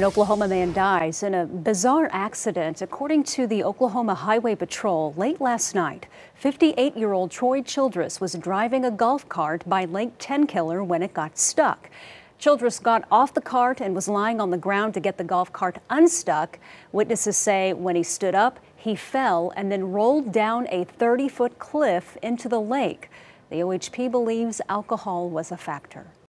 An Oklahoma man dies in a bizarre accident. According to the Oklahoma Highway Patrol, late last night, 58 year old Troy Childress was driving a golf cart by Lake Tenkiller when it got stuck. Childress got off the cart and was lying on the ground to get the golf cart unstuck. Witnesses say when he stood up, he fell and then rolled down a 30 foot cliff into the lake. The OHP believes alcohol was a factor.